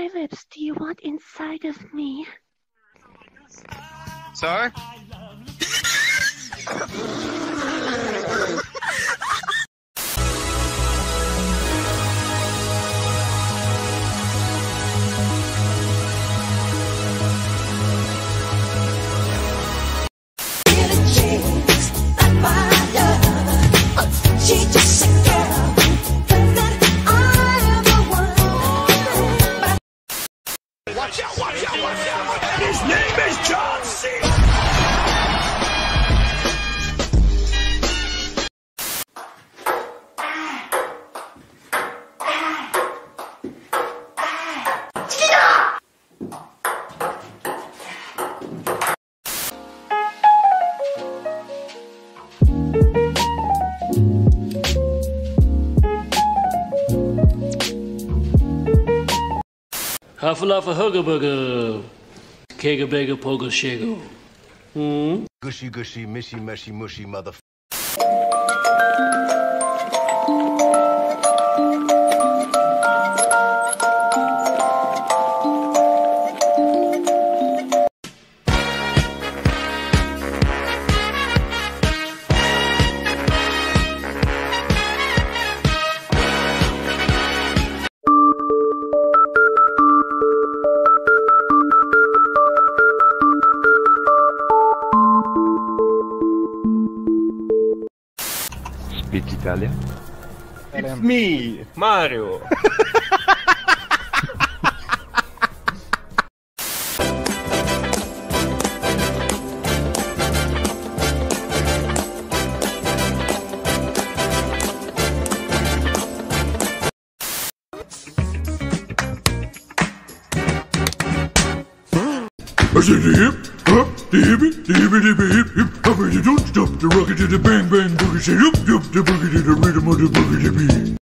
my lips, do you want inside of me? Sorry? name is John C. Hufflepuff Hugger Bugger. Kega Bega Pogo Shago. Hmm? Gushy, gushy, mishy, meshy, mushy, mother. Speak Italian. It's me, Mario. I said the hip, hop, the hippie, the hippie, the hippie, hip, hip, hop, you don't stop the rocket to the bang bang boogie, say up, up, the boogie to the rhythm of the boogie to beat.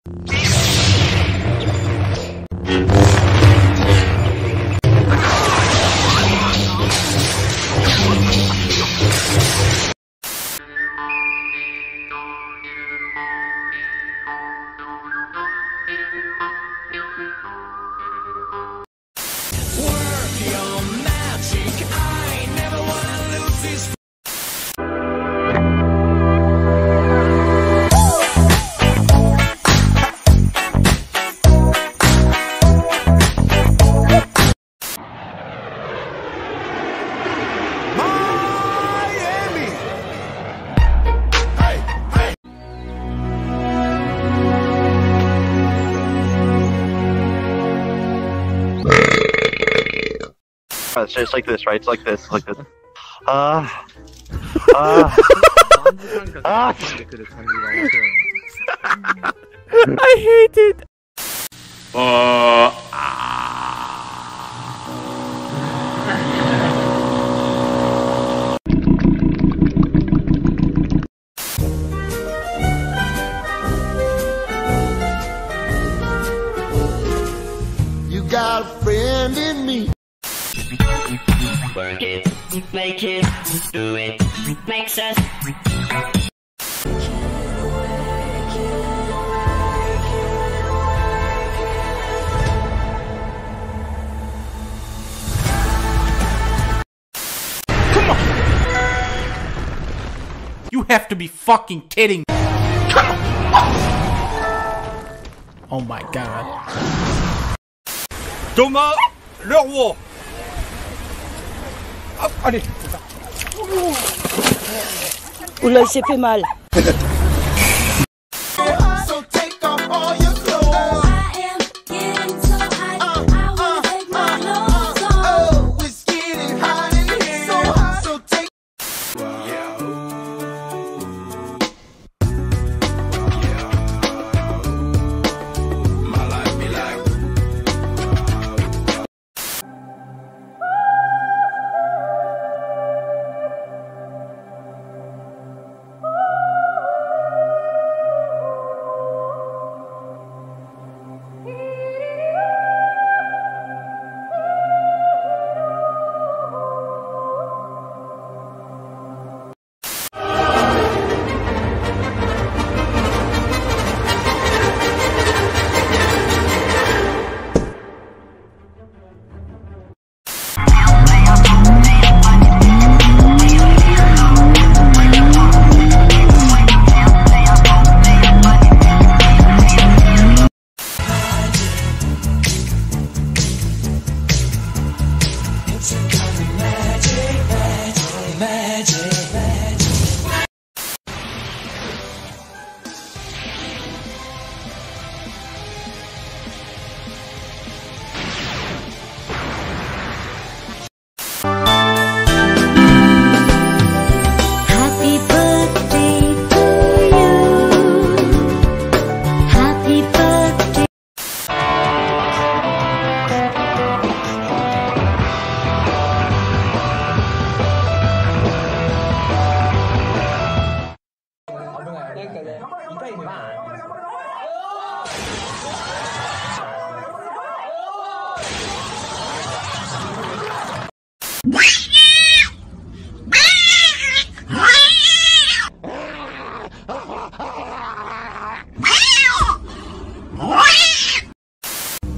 It's just like this, right? It's like this, like this. Ah. Ah. Ah. I hate it. You got a friend in me. Work it, make it, do it, makes us. You have to be fucking kidding. Oh my god. Thomas Leroy. Hop, allez. Oula, il s'est fait mal.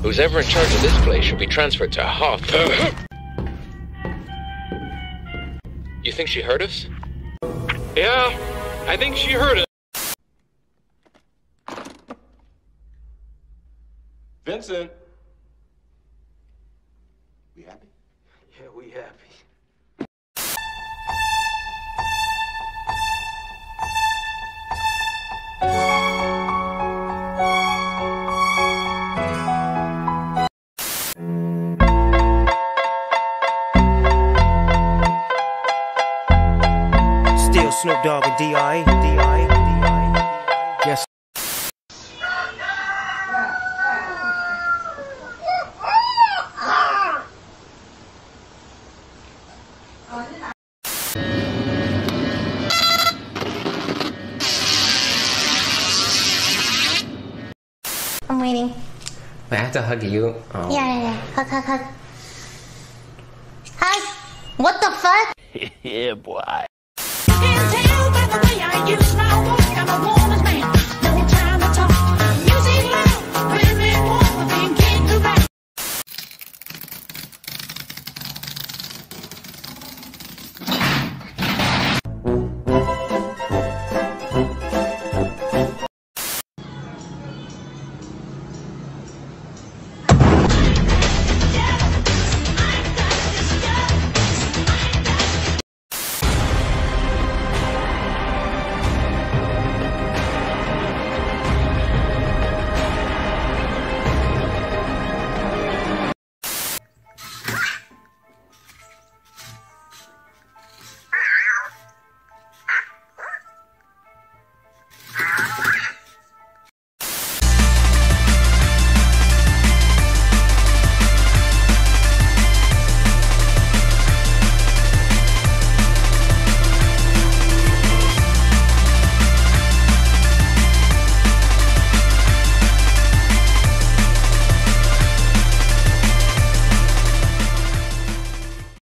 Who's ever in charge of this place should be transferred to Hoth. you think she heard us? Yeah, I think she heard it. Vincent. We happy? Yeah, we happy. Still Snoop Dogg and D.I. D.I. D.I. I'm waiting. Wait, I have to hug you. Oh. Yeah, yeah, yeah. Hug, hug, hug. Hi. What the fuck? yeah, boy.